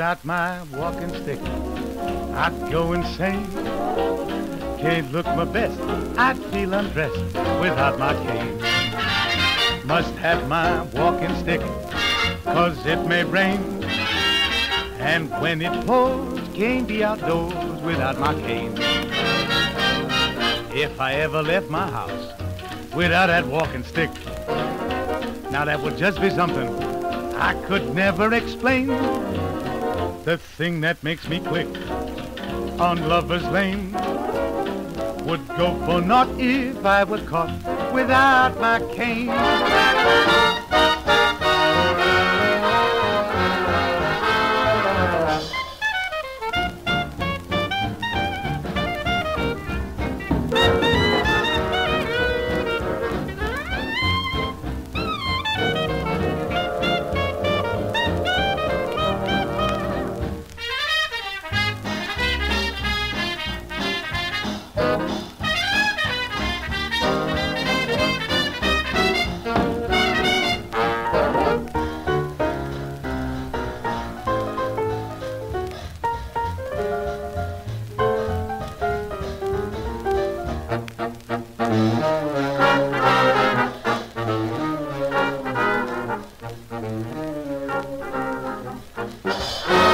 Without my walking stick, I'd go insane. Can't look my best, I'd feel undressed without my cane. Must have my walking stick, cause it may rain. And when it pours, can't be outdoors without my cane. If I ever left my house without that walking stick, now that would just be something I could never explain. The thing that makes me quick on Lover's Lane would go for naught if I was caught without my cane. thank